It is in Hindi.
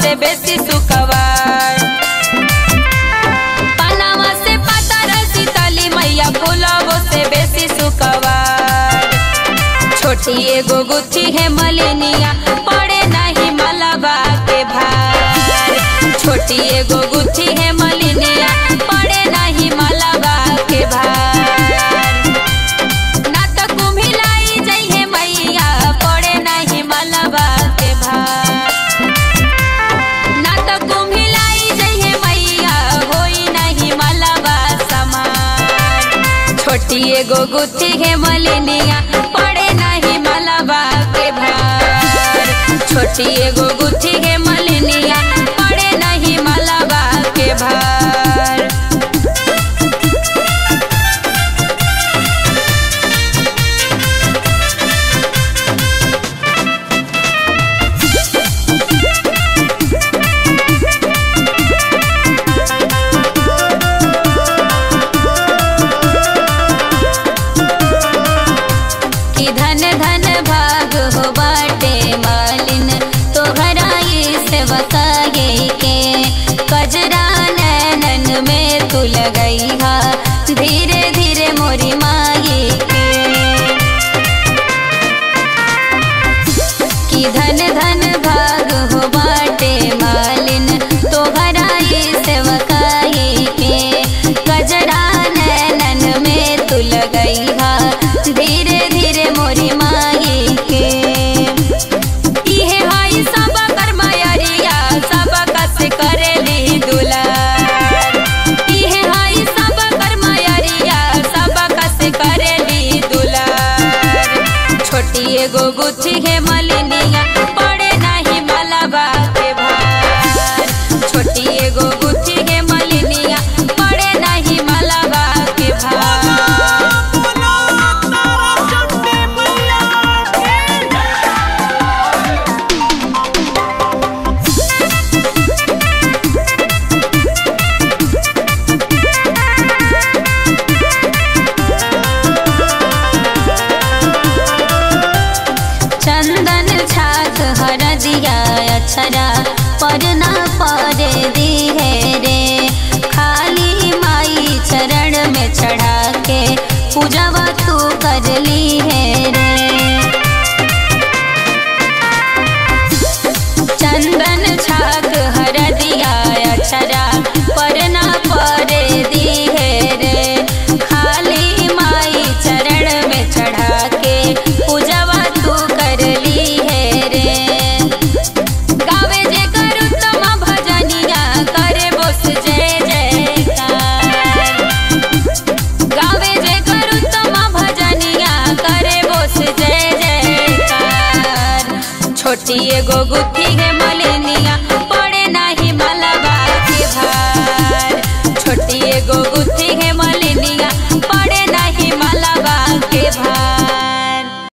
से बेसी से पता रसी मैया से बेसी छोटी एगो गुच्छी है मलेनिया, पड़े नहीं मलबा के भाई छोटी एगो गुच्छी है छोटी गो गुत्थी है मलिनिया पड़े नहीं मलबा के भार। छोटी एगो भाग हो बाटे मालिन तो घराई से बताई के। कजरा नैनन में तू लगई हा, धीरे धीरे मोरी माई के। कि धन धन सोच है मलिन। अक्षरा पर न पर दी रे खाली माई चरण में चढ़ा के पूजावा तू कर ली है रे। चंदन छोटी एगो गुथी है मले